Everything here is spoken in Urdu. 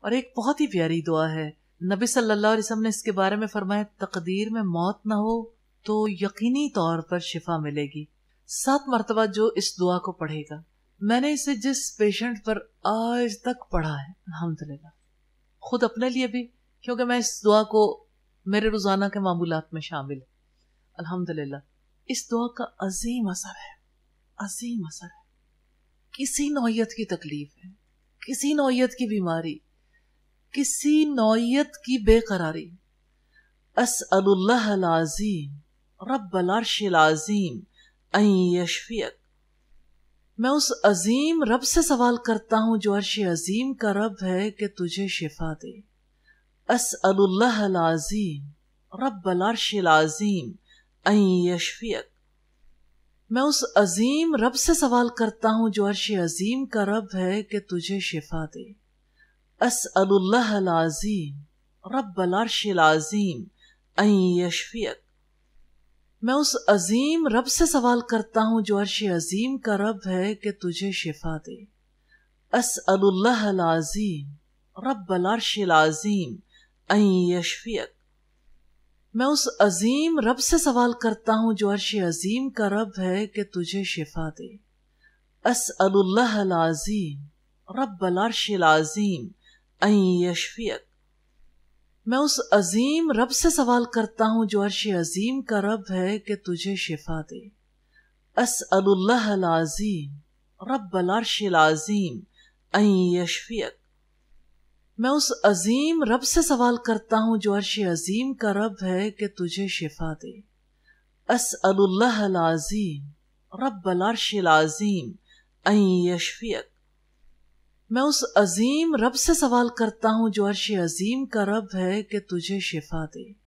اور ایک بہت ہی پیاری دعا ہے۔ نبی صلی اللہ علیہ وسلم نے اس کے بارے میں فرمایا، تقدیر میں موت نہ ہو تو یقینی طور پر شفا ملے گی۔ سات مرتبہ جو اس دعا کو پڑھے گا، میں نے اسے جس پیشنٹ پر آج تک پڑھا ہے، الحمدللہ۔ خود اپنے لیے بھی، کیونکہ میں اس دعا کو میرے روزانہ کے معمولات میں شامل الحمدللہ، اس دعا کا عظیم اثر ہے۔ عظیم اثر ہے۔ کسی نوعیت کی تکلیف ہے، کسی نوعیت کی بیماری کسی نوعیت کی بے قراری۔ اسأل اللہ العظیم، رب العرش العظیم این یشفیت میں اس عظیم رب سے سوال کرتا ہوں جو عرش عظیم کا رب ہے کہ تجھے شفا دے۔ اسأل اللہ العظیم، رب العرش العظیم این یشفیت میں اس عظیم رب سے سوال کرتا ہوں جو عرش عظیم کا رب ہے کہ تجھے شفا دے۔ اسأل اللہ العظیم رب العرش العظیم این یشفیت میں اس عظیم رب سے سوال کرتا ہوں، جو عرش عظیم کا رب ہے، کہ تجھے شفا دے. اسأل اللہ العظیم رب العرش العظیم این یشفیت میں اس عظیم رب سے سوال کرتا ہوں، جو عرش عظیم کا رب ہے، کہ تجھے شفا دے. اسأل اللہ العظیم رب العرش العظیم این یشفیت میں اس عظیم رب سے سوال کرتا ہوں جو عرش عظیم کا رب ہے کہ تجھے شفا دے۔ اسأل اللہ العظیم، رب العرش العظیم این یشفیت میں اس عظیم رب سے سوال کرتا ہوں جو عرش عظیم کا رب ہے کہ تجھے شفا دے۔ اسأل اللہ العظیم، رب العرش العظیم این یشفیت میں اس عظیم رب سے سوال کرتا ہوں جو عرش عظیم کا رب ہے کہ تجھے شفا دے۔